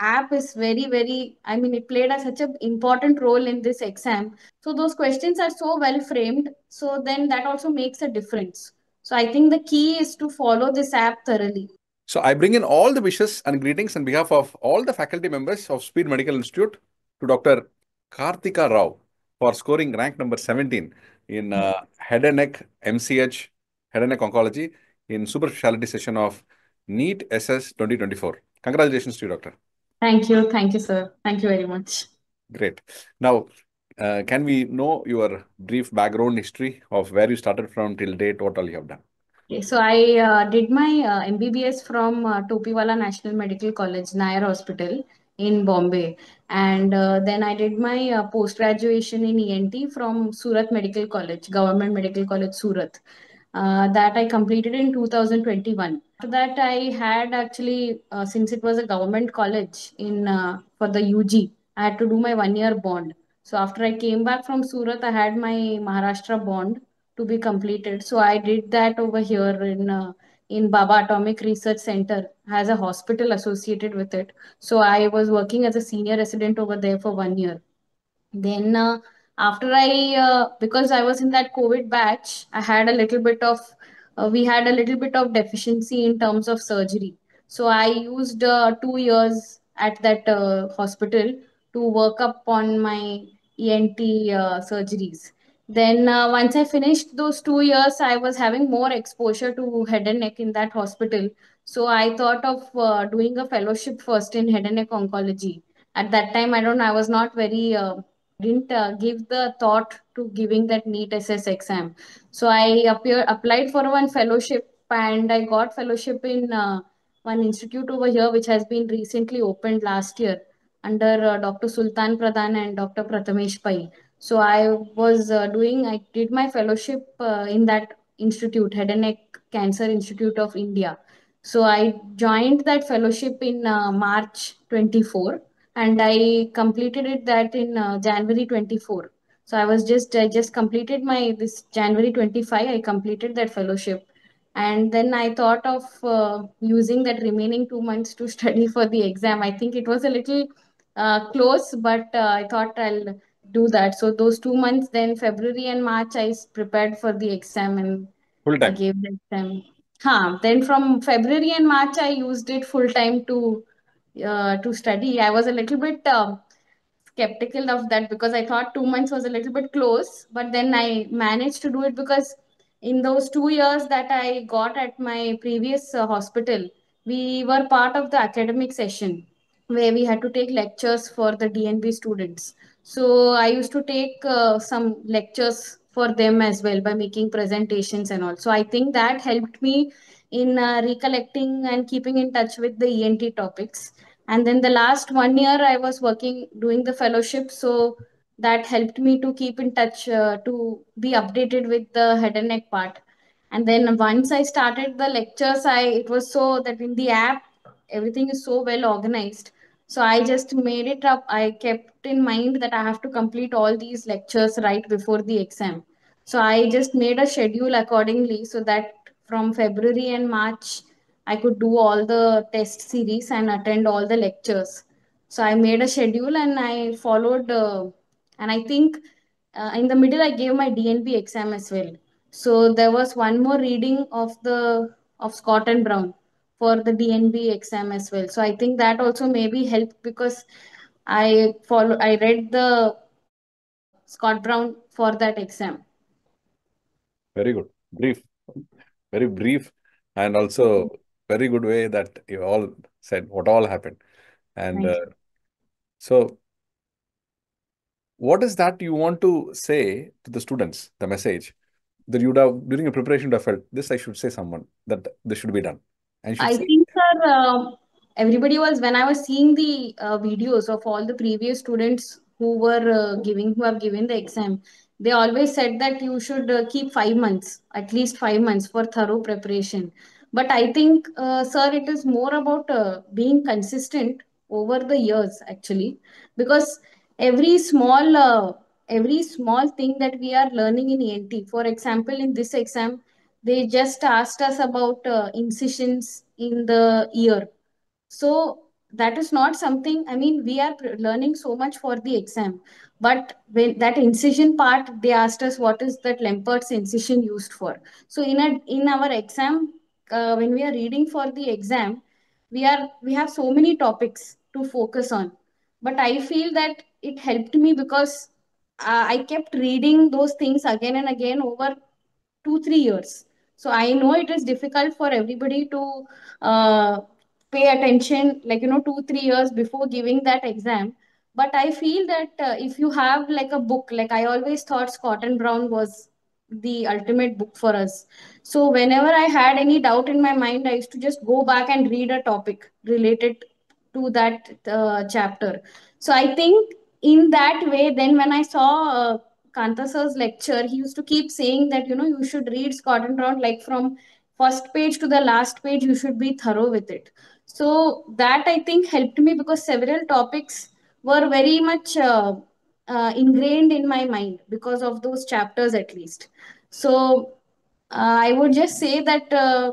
app is very, very, I mean, it played a, such an important role in this exam. So those questions are so well framed. So then that also makes a difference. So I think the key is to follow this app thoroughly. So I bring in all the wishes and greetings on behalf of all the faculty members of Speed Medical Institute to Dr. Kartika Rao for scoring rank number 17 in uh, head and neck MCH head and neck oncology in super specialty session of NEET SS 2024. Congratulations to you, doctor. Thank you. Thank you, sir. Thank you very much. Great. Now, uh, can we know your brief background history of where you started from till date, what all you have done? Okay, so I uh, did my uh, MBBS from uh, Topiwala National Medical College, Nair Hospital in Bombay. And uh, then I did my uh, post-graduation in ENT from Surat Medical College, Government Medical College, Surat. Uh, that I completed in 2021. After that, I had actually, uh, since it was a government college in uh, for the UG, I had to do my one-year bond. So after I came back from Surat, I had my Maharashtra bond to be completed. So I did that over here in uh, in Bhabha Atomic Research Center, has a hospital associated with it. So I was working as a senior resident over there for one year. Then uh, after I, uh, because I was in that COVID batch, I had a little bit of, uh, we had a little bit of deficiency in terms of surgery. So I used uh, two years at that uh, hospital to work up on my ENT uh, surgeries. Then uh, once I finished those two years, I was having more exposure to head and neck in that hospital. So I thought of doing a fellowship first in head and neck oncology. At that time, I don't I was not very didn't uh, give the thought to giving that NEET SS exam. So I appear, applied for one fellowship and I got fellowship in uh, one institute over here, which has been recently opened last year under uh, Dr. Sultan Pradhan and Dr. Prathamesh Pai. So I was uh, doing, I did my fellowship uh, in that institute, Head and Neck Cancer Institute of India. So I joined that fellowship in uh, March 24 and I completed it that in uh, January 24. So I was just I just completed my this January 25. I completed that fellowship, and then I thought of uh, using that remaining two months to study for the exam. I think it was a little uh, close, but uh, I thought I'll do that. So those two months, then February and March, I prepared for the exam and Full time. I gave the exam. Huh. Then from February and March, I used it full time to uh, to study. I was a little bit uh, skeptical of that because I thought two months was a little bit close, but then I managed to do it because in those two years that I got at my previous uh, hospital, we were part of the academic session where we had to take lectures for the DNB students. So I used to take uh, some lectures for them as well by making presentations and all. So I think that helped me in uh, recollecting and keeping in touch with the ENT topics. And then the last one year I was working, doing the fellowship. So that helped me to keep in touch, uh, to be updated with the head and neck part. And then once I started the lectures, I it was so that in the app, everything is so well organized. So I just made it up. I kept in mind that I have to complete all these lectures right before the exam. So I just made a schedule accordingly so that from February and March, I could do all the test series and attend all the lectures. So I made a schedule and I followed, uh, and I think uh, in the middle I gave my DNB exam as well. So there was one more reading of the of Scott and Brown for the DNB exam as well. So I think that also maybe helped because I follow I read the Scott Brown for that exam. Very good. Brief. Very brief and also very good way that you all said what all happened. And uh, so what is that you want to say to the students, the message that you would have during your preparation have felt this I should say someone that this should be done. And I think, sir, uh, everybody was when I was seeing the uh, videos of all the previous students who were uh, giving who have given the exam, they always said that you should uh, keep five months, at least five months for thorough preparation. But I think, uh, sir, it is more about uh, being consistent over the years actually, because every small every small thing that we are learning in ENT, for example, in this exam, they just asked us about uh, incisions in the ear. So that is not something i mean we are learning so much for the exam. But when that incision part they asked us what is that lempert's incision used for. So in a in our exam uh, when we are reading for the exam we are we have so many topics to focus on. But i feel that it helped me because uh, i kept reading those things again and again over 2 3 years. So i know it is difficult for everybody to uh, pay attention like you know 2 3 years before giving that exam. But i feel that uh, if you have like a book like i always thought scott and brown was the ultimate book for us. So whenever i had any doubt in my mind i used to just go back and read a topic related to that uh, chapter. So i think in that way then when i saw uh, kanta sir's lecture he used to keep saying that you know you should read scott and brown like from first page to the last page you should be thorough with it. So that i think helped me because several topics were very much uh, uh, ingrained in my mind because of those chapters at least. So uh, i would just say that uh,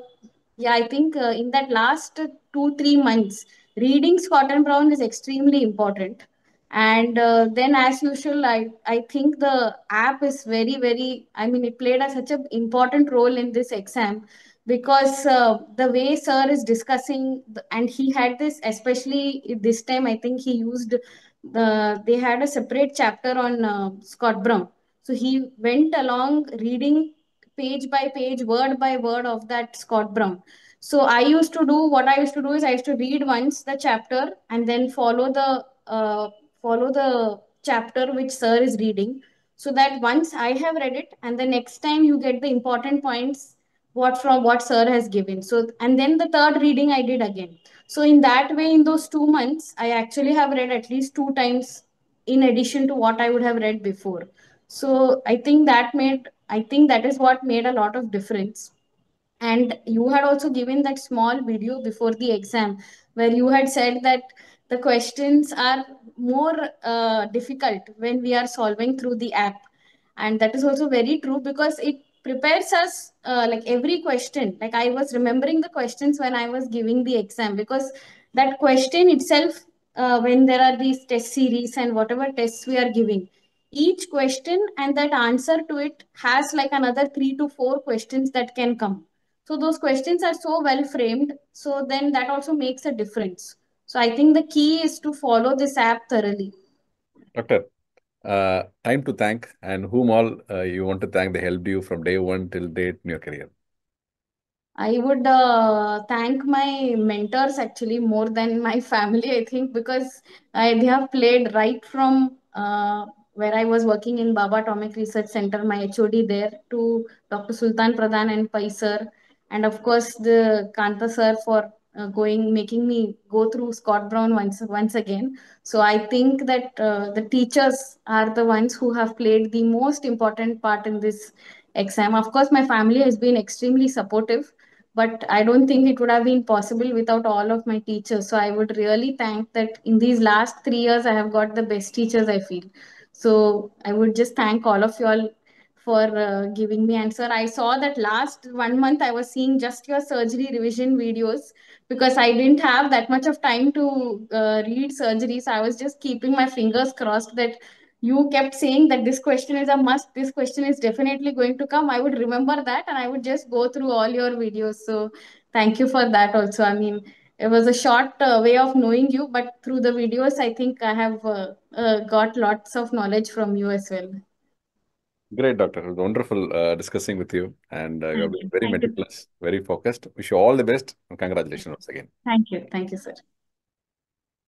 yeah i think uh, in that last 2 3 months reading scott and brown is extremely important. And uh, then as usual i i think the app is very very i mean it played a, such an important role in this exam because uh, the way sir is discussing and he had this especially this time i think he used the they had a separate chapter on uh, scott brown. So he went along reading page by page word by word of that scott brown. So i used to do what i used to do is i used to read once the chapter and then follow the uh, follow the chapter which sir is reading. So that once i have read it and the next time you get the important points what from what sir has given. So and then the third reading i did again. So in that way in those 2 months i actually have read at least two times in addition to what i would have read before. So i think that made i think that is what made a lot of difference. And you had also given that small video before the exam where you had said that the questions are more uh, difficult when we are solving through the app. And that is also very true because it prepares us uh, like every question. Like i was remembering the questions when i was giving the exam because that question itself uh, when there are these test series and whatever tests we are giving each question and that answer to it has like another three to four questions that can come. So those questions are so well framed so then that also makes a difference. So i think the key is to follow this app thoroughly. Doctor uh, time to thank and whom all uh, you want to thank they helped you from day one till date in your career I would uh, thank my mentors actually more than my family, I think, because I, they have played right from uh, where I was working in Bhabha Atomic Research Center, my HOD there, to Dr. Sultan Pradhan and Pai and of course the Kanta sir for uh, going, making me go through Scott Brown once once again. So I think that uh, the teachers are the ones who have played the most important part in this exam. Of course, my family has been extremely supportive but i don't think it would have been possible without all of my teachers so i would really thank that in these last 3 years i have got the best teachers i feel so i would just thank all of you all for uh, giving me answer. I saw that last one month i was seeing just your surgery revision videos because i didn't have that much of time to uh, read surgery. So i was just keeping my fingers crossed that you kept saying that this question is a must this question is definitely going to come. I would remember that and i would just go through all your videos. So thank you for that also. I mean it was a short uh, way of knowing you but through the videos i think i have uh, uh, got lots of knowledge from you as well Great, doctor. It was wonderful uh, discussing with you, and uh, you're you. very Thank you. meticulous, very focused. Wish you all the best, and congratulations once again. Thank you. Thank you, sir.